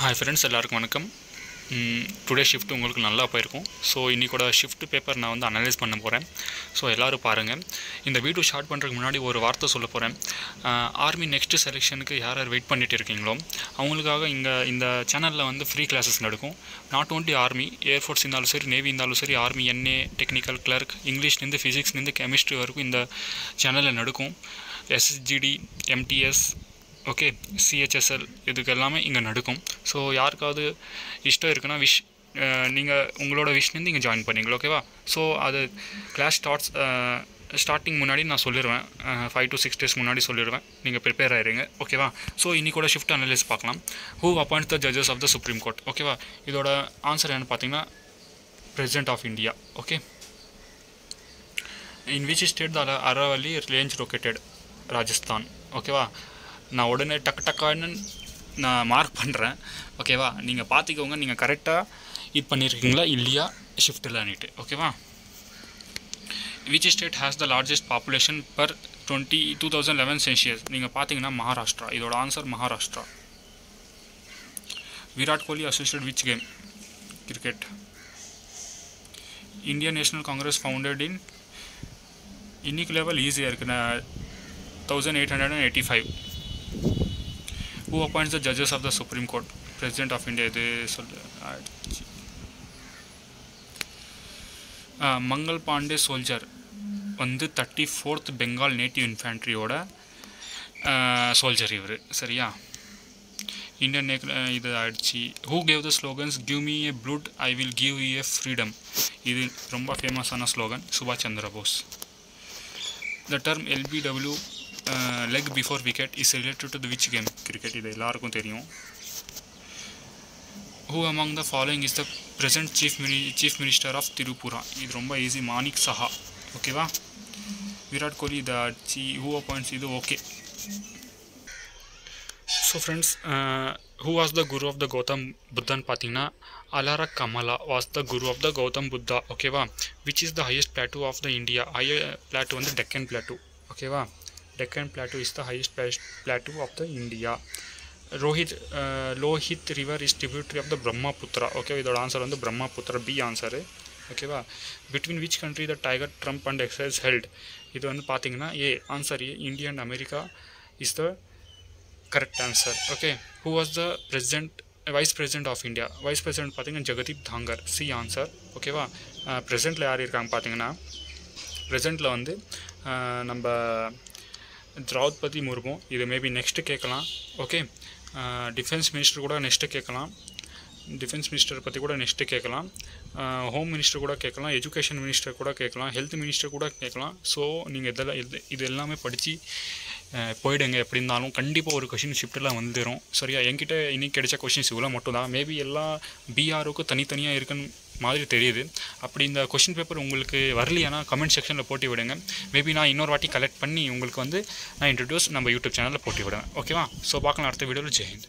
Hi friends எல்லாருக்கும் வணக்கம். Today shift உங்களுக்கு நல்லா போயிருக்கும். ஸோ இன்றைக்கோட ஷிஃப்ட் பேப்பர் நான் வந்து அனலைஸ் பண்ண போகிறேன் ஸோ எல்லோரும் பாருங்கள் இந்த வீடியோ ஷார்ட் பண்ணுறதுக்கு முன்னாடி ஒரு வார்த்தை சொல்ல போகிறேன் ஆர்மி நெக்ஸ்ட் செலெக்ஷனுக்கு யார் யார் வெயிட் பண்ணிட்டு இருக்கீங்களோ அவங்களுக்காக இங்கே இந்த சேனலில் வந்து ஃப்ரீ கிளாஸஸ் நடக்கும். நாட் ஓன்லி ஆர்மி ஏர்ஃபோர்ஸ் இருந்தாலும் சரி நேவி இருந்தாலும் சரி ஆர்மி என்ஏ டெக்னிக்கல் கிளர்க் இங்கிலீஷ்லேருந்து ஃபிசிக்ஸ்லேருந்து கெமிஸ்ட்ரி வரைக்கும் இந்த சேனலில் நடக்கும். எஸ்எஸ்ஜிடி எம்டிஎஸ் ஓகே சிஹெச்எஸ்எல் இதுக்கு எல்லாமே இங்கே நடக்கும். ஸோ யாருக்காவது இஷ்டம் இருக்குன்னா விஷ் நீங்கள் உங்களோட விஷ்லேருந்து இங்கே ஜாயின் பண்ணிங்களா ஓகேவா ஸோ அது கிளாஸ் ஸ்டார்ட்ஸ் ஸ்டார்டிங் முன்னாடி நான் சொல்லிடுவேன் ஃபைவ் டு சிக்ஸ் டேஸ் முன்னாடி சொல்லிடுவேன் நீங்கள் ப்ரிப்பேர் ஆயிருங்க ஓகேவா ஸோ இன்னைக்கூட ஷிஃப்ட் அனலைஸ் பார்க்கலாம். Who appoint the judges of the supreme court ஓகேவா இதோட ஆன்சர் என்னென்னு பார்த்தீங்கன்னா president of India okay in which state the Aravalli range located Rajasthan ஓகேவா நான் உடனே டக்கு டக்கான்னு நான் மார்க் பண்ணுறேன் ஓகேவா நீங்கள் பார்த்துக்கோங்க நீங்கள் கரெக்டாக இது பண்ணியிருக்கீங்களா இல்லையா? ஷிஃப்ட்டில்னிட்டு ஓகேவா which state has the largest population per twenty two thousand eleven census நீங்கள் பார்த்தீங்கன்னா மகாராஷ்டிரா. இதோட answer Maharashtra. Virat Kohli associate which game cricket Indian National Congress founded in இன்னைக்கு லெவல் ஈஸியாக இருக்குண்ணா thousand eight hundred and eighty five Who appoints the judges of the supreme court president of India இது சொல்லு ஆச்சு. ஆ, Mangal Pandey soldier வந்து thirty fourth Bengal native இன்ஃபேண்ட்ரியோட soldier இவர் சரியா இந்தியன் நேக் இது ஆயிடுச்சு who gave the slogans give me a blood I will give you a freedom இது ரொம்ப ஃபேமஸான ஸ்லோகன் சுபாஷ் Chandra Bose the term LBW leg before wicket is related to the which game cricket இது எல்லாருக்கும் தெரியும் who among the following is the present chief mini chief minister of Tripura இது ரொம்ப easy Manik சஹா ஓகேவா விராட் கோலி இதை அடிச்சு ஹூ அப்பாயிண்ட்ஸ் இது okay so friends who was the guru of the Gautam புத்தன் பார்த்தீங்கன்னா Alara Kamala was the guru of the Gautam Buddha ஓகேவா which is the highest plateau of the India high plateau வந்து Deccan plateau ஓகேவா Deccan plateau is the highest plateau of the India Rohit Lohit river is tributary of the Brahmaputra okay இதோட answer வந்து Brahmaputra B answer ஓகேவா between which country the tiger triumph and exercise held இது வந்து பார்த்தீங்கன்னா A answer A India and America is the correct answer okay who was the president vice president of India vice president பார்த்தீங்கன்னா Jagdeep Dhankhar C answer ஓகேவா ப்ரெசென்ட்டில் யார் இருக்காங்க பார்த்தீங்கன்னா ப்ரெசென்ட்டில் வந்து அஹ், நம்ம திரௌபதி முர்மு இது மேபி நெக்ஸ்ட்டு கேட்கலாம். ஓகே டிஃபென்ஸ் மினிஸ்டர் கூட நெக்ஸ்ட்டு கேட்கலாம். டிஃபென்ஸ் மினிஸ்டர் பற்றி கூட நெக்ஸ்ட்டு கேட்கலாம். ஹோம் மினிஸ்டர் கூட கேட்கலாம். எஜுகேஷன் மினிஸ்டர் கூட கேட்கலாம். ஹெல்த் மினிஸ்டர் கூட கேட்கலாம். ஸோ நீங்கள் இதெல்லாம் இது இது எல்லாமே படித்து போயிடுங்க. எப்படி இருந்தாலும் கண்டிப்பாக ஒரு கொஷின் ஷிஃப்ட்டில் வந்துடும் சரியா? என்கிட்ட இன்னைக்கு கிடைச்ச கொஷின்ஸ் இவ்வளோ மட்டும் தான் மேபி எல்லா பிஆருக்கும் தனித்தனியாக இருக்குன்னு மாதிரி தெரியுது. அப்படி இந்த கொஷின் பேப்பர் உங்களுக்கு வரலையானா கமெண்ட் செக்ஷனில் போட்டி விடுங்க. மேபி நான் இன்னொரு வாட்டி கலெக்ட் பண்ணி உங்களுக்கு வந்து நான் இன்ட்ரடியூஸ் நம்ம யூடியூப் சேனலில் போட்டி விடுவேன் ஓகேவா ஸோ பார்க்கலாம் அடுத்த வீடியோவில் ஜெயந்த்